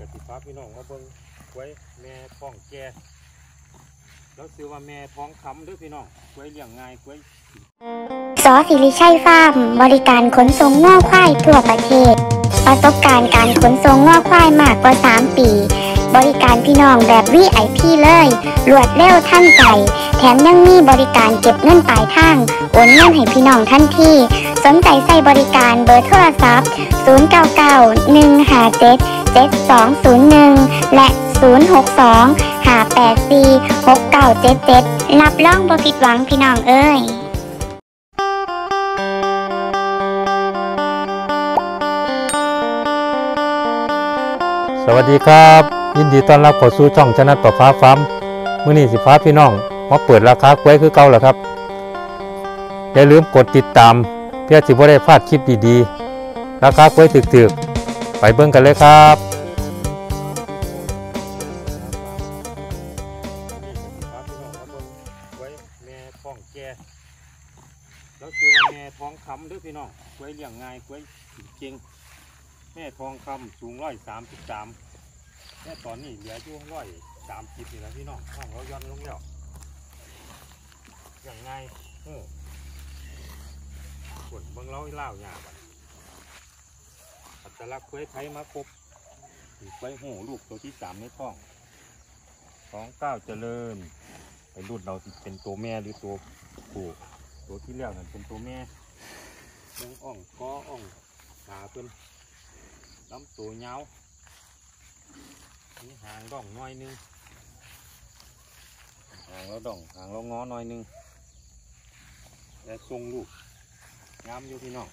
กติภาพี่น้องมาเบิ่งไว้แม่ท้องแก่แล้วซื้อว่าแม่ท้องคำด้วยพี่น้องไว้เลี้ยงง่ายไว้สอสิริชัยฟาร์มบริการขนส่งง่อควายทั่วประเทศ ประสบการณ์การขนส่งง่อควายมากกว่า 3 ปี บริการพี่น้องแบบวีไอพีเลย รวดเร็วทันใจ แถมยังมีบริการเก็บเงินปลายทาง โอนเงินให้พี่น้องทันทีสนใจใส่บริการเบอร์โทรศัพท์ 099 157 7201 และ 062 584 6977 รับรองบ่ผิดหวังพี่น้องเอ้ยสวัสดีครับ ยินดีต้อนรับเข้าสู่ช่องชนะต่อฟ้าฟ้ามมื้อนี้สิฟ้าพี่น้องมาเปิดราคากล้วยคือเก่าแล้วครับ อย่าลืมกดติดตาม เพื่อสิบ่ได้พลาดคลิปดีๆ ราคากล้วยถึกๆ ไปเบิ่งกันเลยครับแม่ทองแกแล้วคือว่าแม่ทองคำด้วยพี่น้องกล้วยเลี้ยงง่ายกล้วยจริงแม่ทองคำสูงร้อยสามสิบสามแม่ตอนนี้เหลืออยู่ร้อยสามสิบนี่แหละพี่น้องห้องเราย่อนลงแล้วอย่างไงโอ้ฝนเบิ่งเล่าเล่าหยาบ อะอัตลักษณ์เคยไทยมาครบอีกไว้หูลูกตัวที่สามในท้องสองเก้าเจริญไปรุ่นเราสิเป็นตัวแม่หรือตัวผู้ตัวที่เลี้ยงนั่นเป็นตัวแม่เบิ่งอ่องคออ่องขาเพิ่นลำตัวยาวนี่หางด่องหน้อยหนึงหางแล้วด่องหางแล้วง้อหน้อยหนึงและทรงลูกงามอยู่พี่น้อง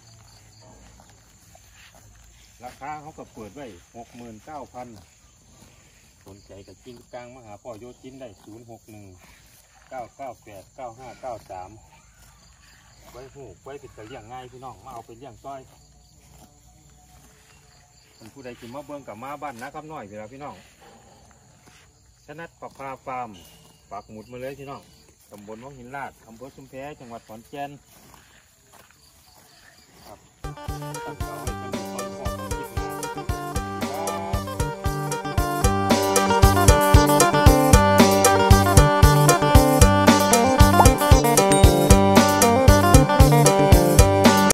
ราคาเขาก็เปิดไว้หกหมื่นเก้าพันสนใจกับจิ้งกลางมหาพ่อโยจินได้ศูนย์หกหนึ่งเก้าเก้าแปดเก้าห้าเก้าสามไว้หูไว้ติดจะเลี้ยงง่ายพี่น้องมาเอาไปเลี้ยงต้อยผมผู้ใดกินมาเบิ้งกับมาบ้านนะครับน้อยเวลาพี่น้องชนัดปะพาฟาร์มปักหมุดมาเลยพี่น้องตำบลวังหินลาดอำเภอชุมแพจังหวัดขอนแก่น